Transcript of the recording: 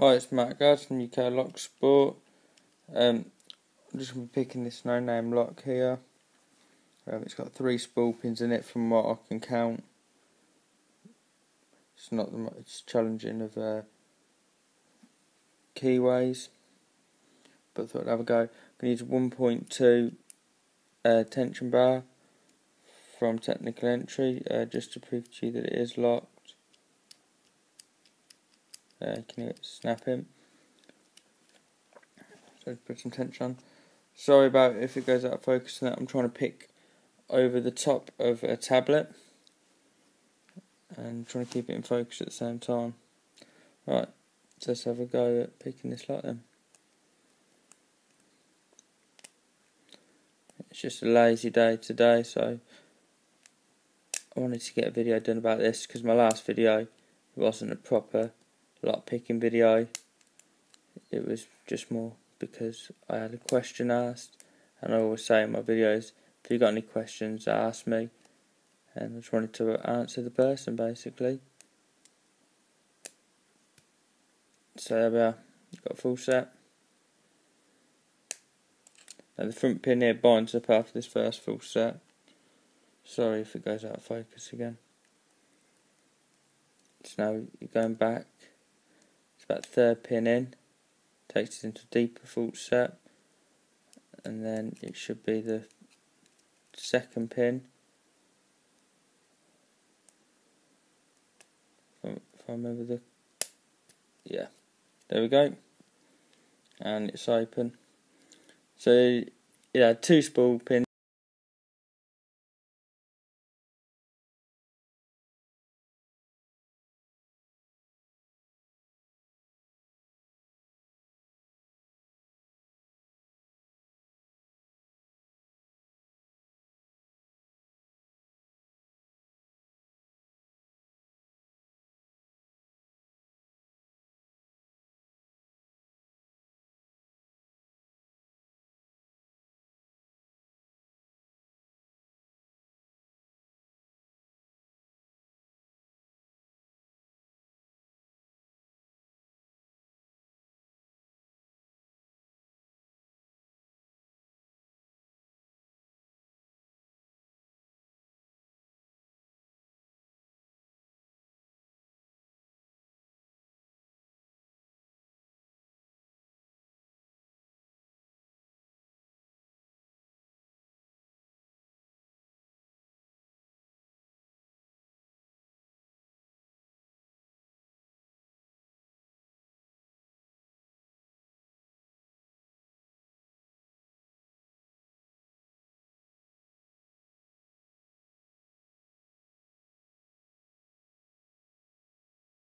Hi, it's Mark Gards from UK Lock Sport. Um, I'm just going to be picking this no name lock here. Um, it's got three spool pins in it from what I can count. It's not the most challenging of uh, keyways, but I thought I'd have a go. I'm going to use 1.2 uh, tension bar from Technical Entry uh, just to prove to you that it is locked. Uh, can you snap him? So put some tension on. Sorry about if it goes out of focus and that I'm trying to pick over the top of a tablet and trying to keep it in focus at the same time. Right, so let's have a go at picking this lock then. It's just a lazy day today, so I wanted to get a video done about this because my last video wasn't a proper lock picking video. It was just more because I had a question asked, and I always say in my videos, if you got any questions, ask me. And I just wanted to answer the person basically. So there we are, got false set. Now the front pin here binds up after this first false set. Sorry if it goes out of focus again. So now you're going back about third pin in, takes it into deeper false set, and then it should be the second pin. If I remember the, yeah, there we go, and it's open. So yeah, two spool pins.